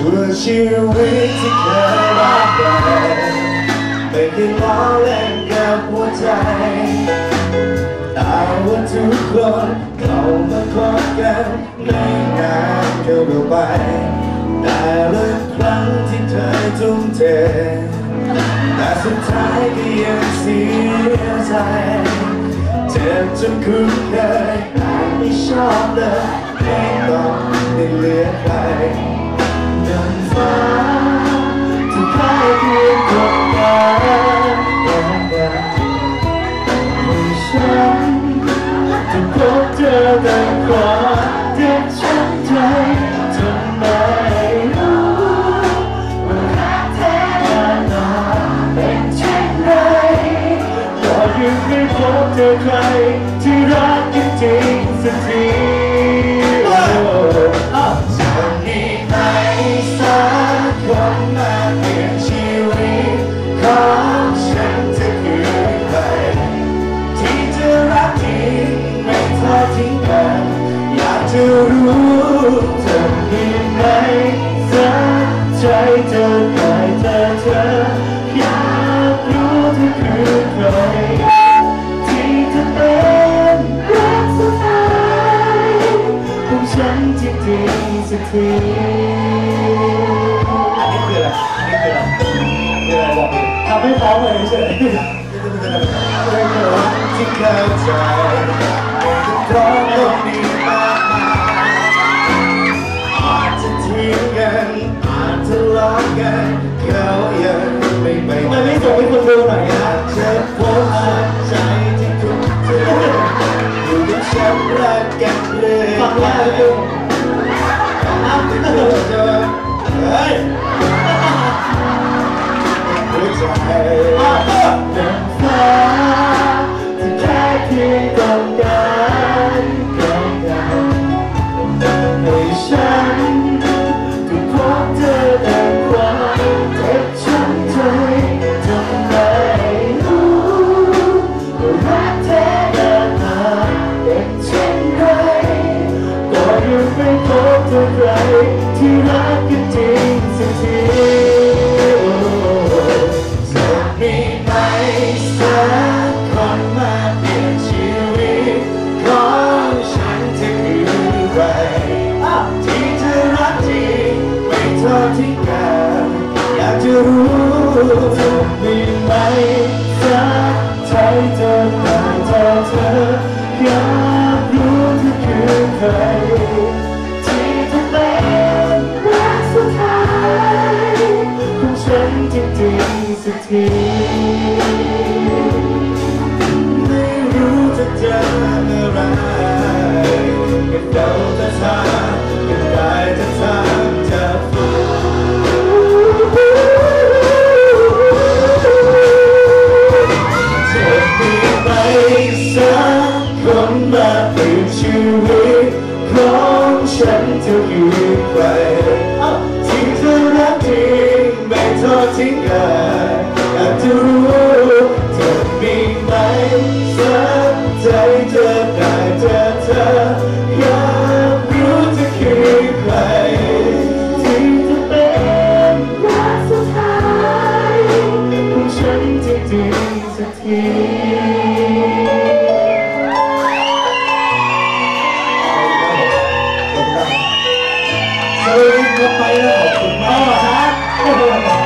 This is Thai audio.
ชั่วชีวิตที่เคยรักไปไม่เคยล้อเล่นกับหัวใจ แต่ว่าทุกคนเข้ามาคบกันไม่นานก็เร็วไป แต่ละครั้งที่เธอทุ่มเทแต่สุดท้ายก็ยังเสียใจเจ็บจนคุ้นเคยแต่ไม่ชอบเลยไม่ต้องได้เหลือใคร ฟ้าที่ใครเพียงกดกันแต่ฉันจะพบเจอแต่ความเจ็บช้ำใจจนไมรู้ว่ารักแท้น่นเป็นเช่นไรก็ยังไม่พบเจอใครที่รักกันจริงสักที จะรู้จะมีไหมสักใจเธอได้เธอเธออยากรู้เธอคือใครที่จะเป็นรักสุดท้ายของฉันจริงๆสักทีอันนี้คืออะไรอันนี้คืออะไรคืออะไรบอกดิทำให้พร้อมเลยเฉยที่เข้าใจเพราะต้องมี อยู่กับฉันรักกันเลยฟังแล้ว ที่รักกันจริงสักทีจะมีไหมสักคนมาเปลี่ยนชีวิตของฉันจะคือใครที่จะรักจริงไม่ทอดทิ้งกันอยากจะรู้จะมีไหมสักใจเธอได้เธอเธอ สักทีไม่รู้จะเจอเมื่อไรก็เดาจะทางก็ได้จะทางจะฝันจะมีไหมสักคนมาเปลี่ยนชีวิตของฉันจะอยู่ใค ไม่ทอทิ้งกันอยากจะรู้จะมีไหมสักใจเธอได้เจอเธออยากรู้จะคือใครที่จะเป็นรักสุดท้ายของฉันจริงๆสักทีสวัสดีครับไปแล้วขอบคุณมากครับ